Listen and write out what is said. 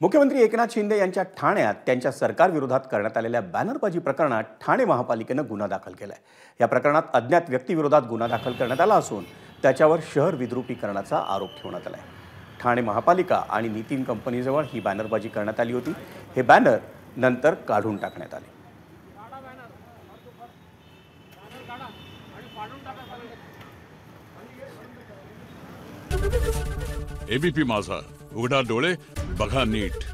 मुख्यमंत्री एकनाथ शिंदे यांच्या ठाण्यात त्यांच्या सरकारविरोधात करण्यात आलेल्या बॅनरबाजी प्रकरणात ठाणे महापालिकेनं गुन्हा दाखल केला आहे या प्रकरणात अज्ञात व्यक्तीविरोधात गुन्हा दाखल करण्यात आला असून त्याच्यावर शहर विद्रुपीकरणाचा आरोप ठेवण्यात आला आहे ठाणे महापालिका आणि नितीन कंपनीजवळ ही बॅनरबाजी करण्यात आली होती. हे बॅनर नंतर काढून टाकण्यात आले. एबीपी माझा. उघडा डोळे बघा नीट।